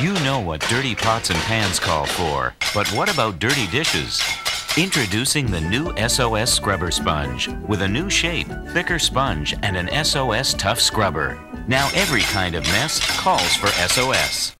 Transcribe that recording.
You know what dirty pots and pans call for, but what about dirty dishes? Introducing the new SOS Scrubber Sponge with a new shape, thicker sponge, and an SOS Tough Scrubber. Now every kind of mess calls for SOS.